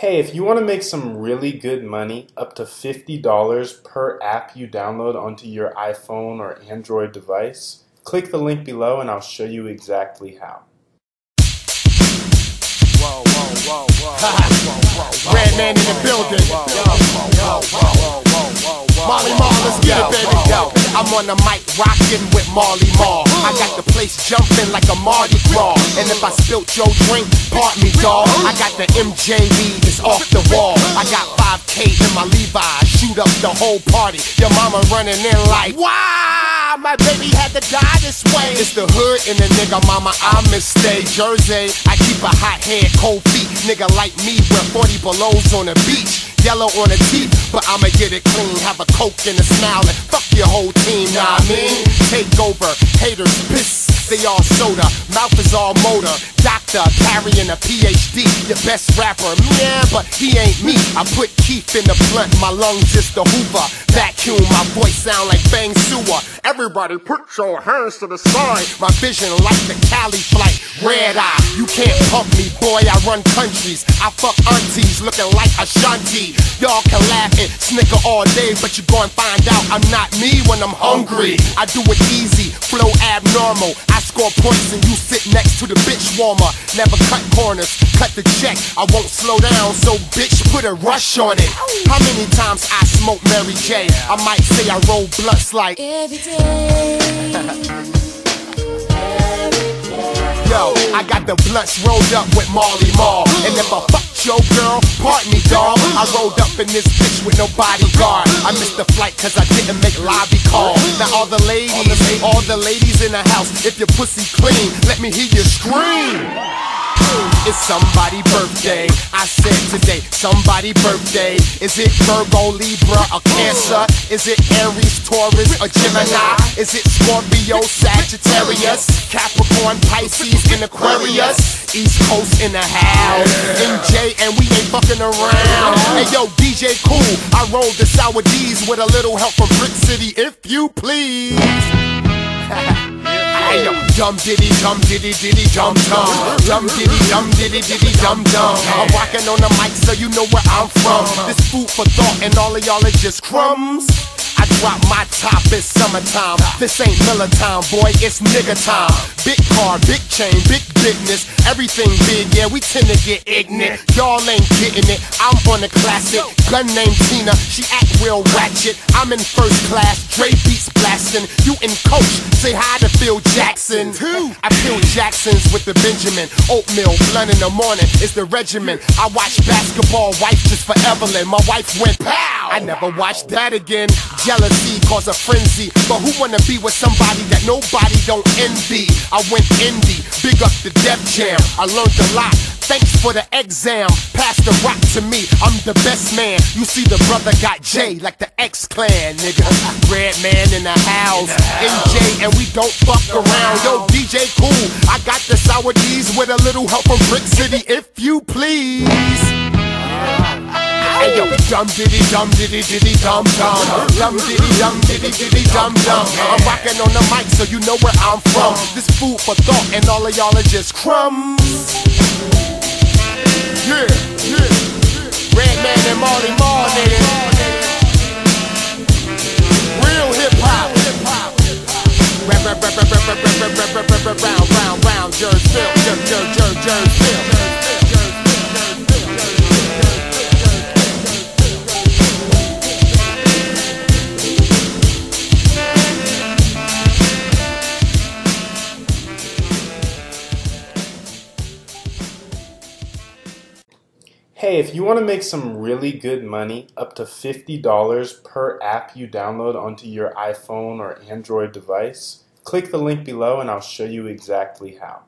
Hey, if you want to make some really good money, up to $50 per app you download onto your iPhone or Android device, click the link below and I'll show you exactly how. Redman in the building. Marley Marl, let's get it, baby. Yo, I'm on the mic rocking with Marley Marl. I got the place jumping like a Mardi Gras. And if I spilt your drink, pardon me, dawg. I got the MJB, off the wall. I got 5K in my Levi's, shoot up the whole party. Your mama running in like, why? my baby had to die this way. It's the hood and the nigga, mama, I mistake. Jersey, I keep a hot head, cold feet. Nigga like me wear 40 belows on the beach. Yellow on the teeth, but I'ma get it clean. Have a coke and a smile and fuck your whole team. Nah, I mean, take over. Haters piss, they all soda. Mouth is all motor. Doctor carrying a PhD. Your best rapper, yeah, but he ain't me. I put Keith in the blunt, my lungs is the Hoover. Vacuum, my voice sound like bang sewer. Everybody put your hands to the side. My vision like the Cali flight. Red eye, you can't pump me, boy. I run countries. I fuck aunties looking like Ashanti. Y'all can laugh and snicker all day, but you gon' find out I'm not me when I'm hungry. I do it easy, flow abnormal. I score points and you sit next to the bitch warmer. Never cut corners, cut the check. I won't slow down, so bitch put a rush on it. How many times I smoke Mary J? I might say I roll blunts like Every day. Yo, I got the blunts rolled up with Marley Marl. And if I fucked your girl, pardon me, dawg. I rolled up in this bitch with no bodyguard. I missed the flight cause I didn't make lobby call. Now all the ladies, all the ladies in the house, if your pussy clean, let me hear you scream. It's somebody birthday. I said today, somebody birthday. Is it Virgo, Libra, or Cancer? Is it Aries, Taurus, or Gemini? Is it Scorpio, Sagittarius, Capricorn, Pisces, and Aquarius? East Coast in the house. MJ, and we ain't fucking around. Hey yo, DJ Kool, I rolled the sour D's with a little help from Brick City, if you please. Hey dum diddy dum diddy diddy dum dum, dum diddy dum diddy diddy dum dum. I'm rocking on the mic so you know where I'm from. This food for thought and all of y'all are just crumbs. I drop my top, it's summertime. This ain't Miller time, boy, it's nigga time. Big car, big chain, big business, everything big, yeah, we tend to get ignorant. Y'all ain't getting it, I'm on the classic. Gun named Tina, she act real ratchet. I'm in first class, Dre beats blasting. You in coach, say hi to Phil Jackson. I feel Jacksons with the Benjamin. Oatmeal, blunt in the morning, it's the regimen. I watch basketball, wife just for Evelyn. My wife went pow! I never watched that again. Jealousy cause a frenzy. But who wanna be with somebody that nobody don't envy? I went indie, big up the Def Jam. I learned a lot. Thanks for the exam. Pass the rock to me. I'm the best man. You see, the brother got J like the X Clan, nigga. Redman in the house. NJ, and we don't fuck around. Yo, DJ Kool. I got the sour D's with a little help from Brick City, if you please. Hey yo, dum diddy dum diddy diddy dum dum, dum diddy dum diddy diddy dum dum. I'm rocking on the mic so you know where I'm from. This food for thought and all of y'all are just crumbs. Yeah, yeah. Redman and Marley Marl, nigga. Real hip hop. Rap, rap, rap, rap, rap, rap, rap, rap, rap, rap, round, round, round, Jerseyville, Jer, Jer, Jer, Hey, if you want to make some really good money, up to $50 per app you download onto your iPhone or Android device, click the link below and I'll show you exactly how.